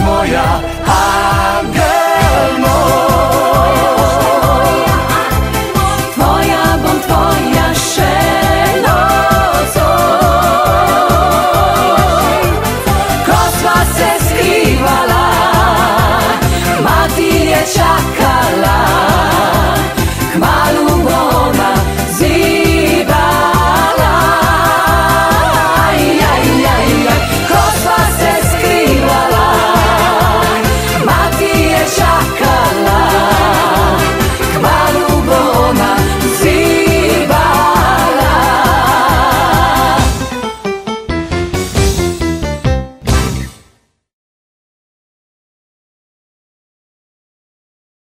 moja